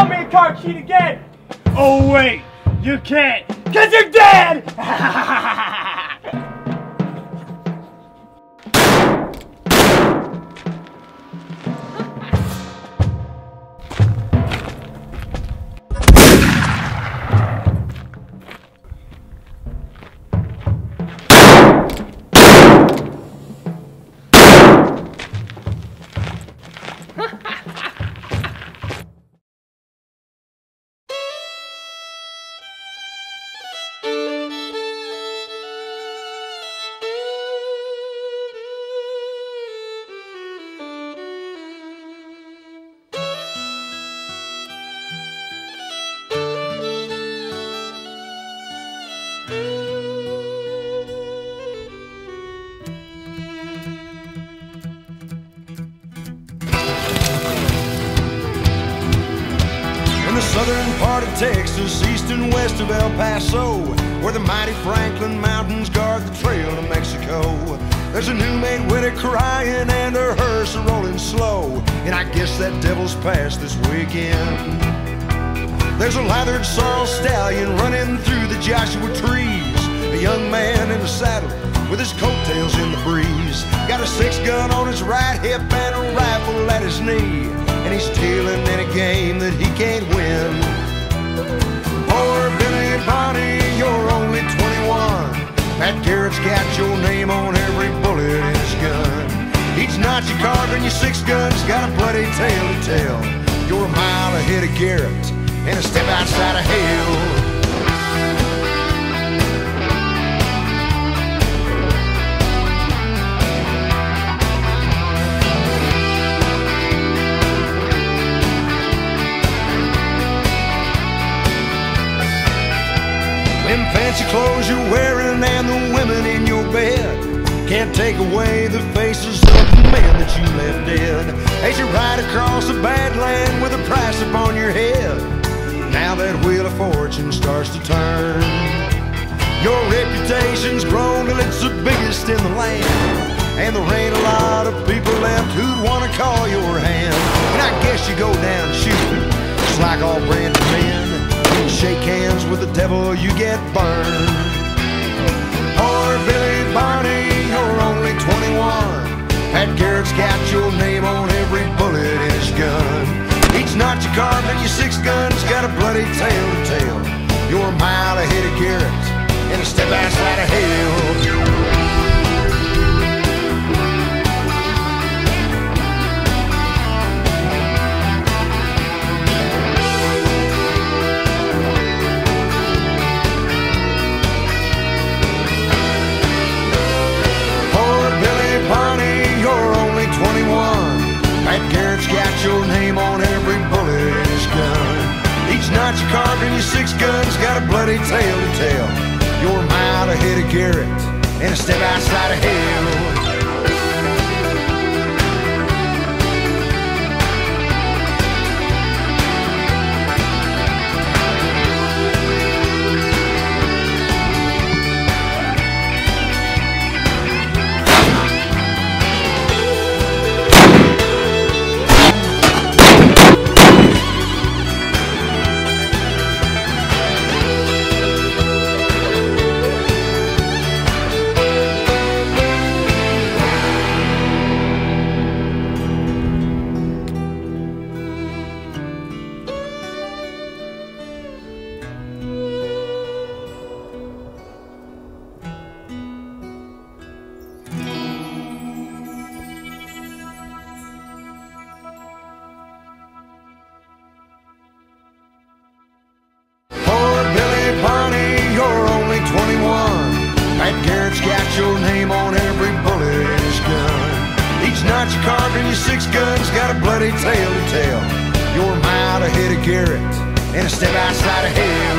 Someone made a card cheat again! Oh wait, you can't, cause you're dead! southern part of Texas, east and west of El Paso, where the mighty Franklin Mountains guard the trail to Mexico. There's a new made widow crying and her hearse rolling slow, and I guess that devil's passed this weekend. There's a lathered sorrel stallion running through the Joshua trees, a young man in a saddle with his coattails in the breeze. Got a six gun on his right hip and a rifle at his knee, and he's tailing in a game that he can't win. Each notch you carve in your six gun's got a bloody tale to tell. You're a mile ahead of Garrett and a step outside of hell. Them fancy clothes you're wearing and the women in your bed can't take away the faces starts to turn. Your reputation's grown till it's the biggest in the land. And there ain't a lot of people left who'd wanna call your hand. And I guess you go down shooting, just like all branded men. When you shake hands with the devil, you get burned. Poor Billy Bonney, you're only 21. Pat Garrett's got your name on every bullet in his gun. Each notch you carved in your six guns got a bloody tale to tell. You're a mile ahead of Garrett and a step outside of hell. Poor Billy Bonney, you're only 21. Pat Garrett's got your name on every Notch you carved in your six guns got a bloody tale to tell. You're a mile ahead of Garrett and a step outside of hell. Your name on every bullet in his gun. Each notch you carved in your six guns got a bloody tale to tell. You're a mile ahead of Garrett and a step outside of hell.